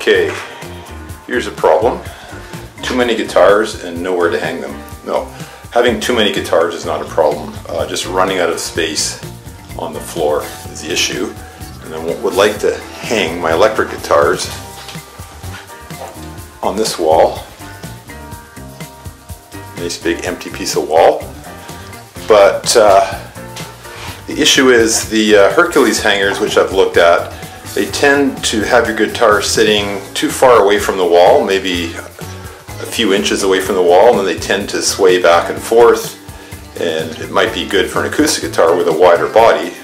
Okay, here's a problem. Too many guitars and nowhere to hang them. No, having too many guitars is not a problem. Uh, just running out of space on the floor is the issue. And I would like to hang my electric guitars on this wall. Nice big empty piece of wall. But uh, the issue is the uh, Hercules hangers, which I've looked at, they tend to have your guitar sitting too far away from the wall, maybe a few inches away from the wall, and then they tend to sway back and forth. And it might be good for an acoustic guitar with a wider body,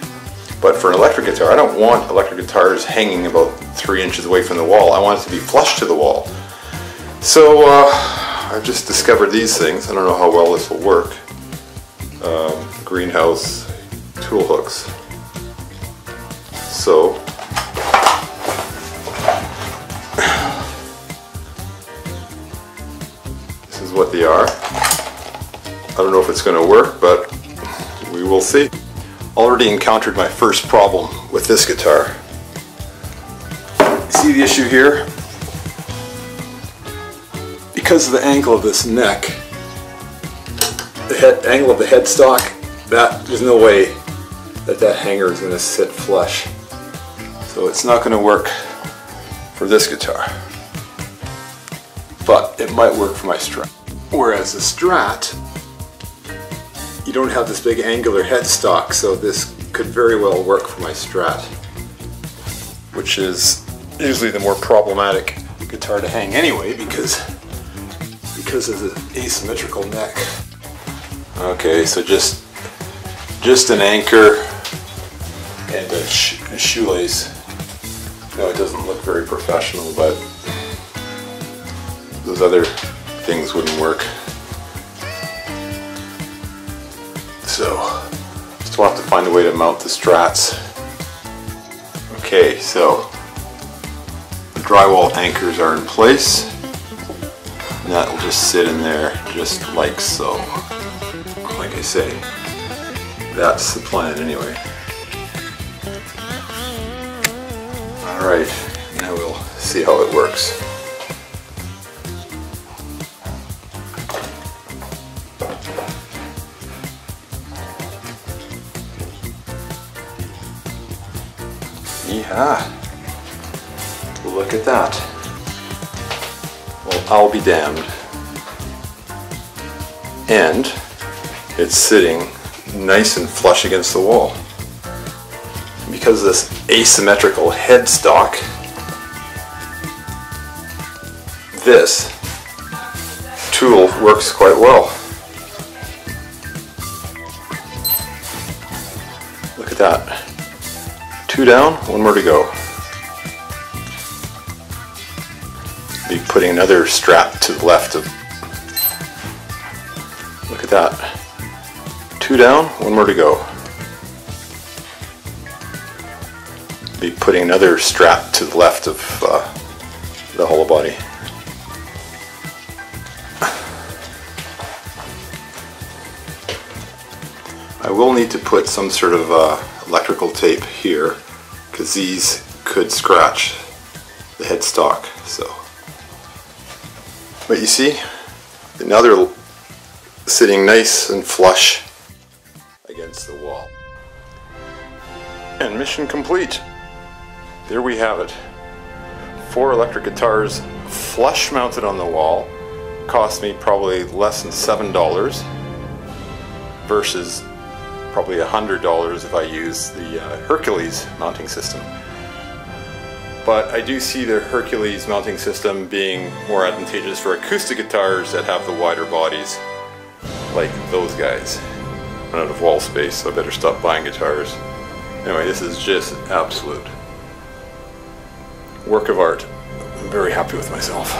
but for an electric guitar, I don't want electric guitars hanging about three inches away from the wall. I want it to be flush to the wall. So uh, I've just discovered these things. I don't know how well this will work. Um, greenhouse tool hooks. So what they are. I don't know if it's going to work, but we will see. Already encountered my first problem with this guitar. See the issue here? Because of the angle of this neck, the head, angle of the headstock, that there's no way that that hanger is going to sit flush. So it's not going to work for this guitar but it might work for my Strat. Whereas the Strat, you don't have this big angular headstock, so this could very well work for my Strat, which is usually the more problematic guitar to hang anyway because because of the asymmetrical neck. Okay, so just just an anchor and a, sh a shoelace. No, it doesn't look very professional, but those other things wouldn't work. So, just want to find a way to mount the strats. Okay, so the drywall anchors are in place. And that will just sit in there just like so. Like I say, that's the plan anyway. Alright, now we'll see how it works. Yeah. Look at that. Well, I'll be damned. And it's sitting nice and flush against the wall. Because this asymmetrical headstock, this tool works quite well. Look at that. Two down, one more to go. Be putting another Strat to the left of. Look at that. Two down, one more to go. Be putting another Strat to the left of uh, the hollow body. I will need to put some sort of uh, electrical tape here because these could scratch the headstock. So, but you see, now they're sitting nice and flush against the wall. And mission complete. There we have it. Four electric guitars flush mounted on the wall. Cost me probably less than $7 versus probably $100 if I use the uh, Hercules mounting system. But I do see the Hercules mounting system being more advantageous for acoustic guitars that have the wider bodies, like those guys. Run out of wall space, so I better stop buying guitars. Anyway, this is just absolute work of art. I'm very happy with myself.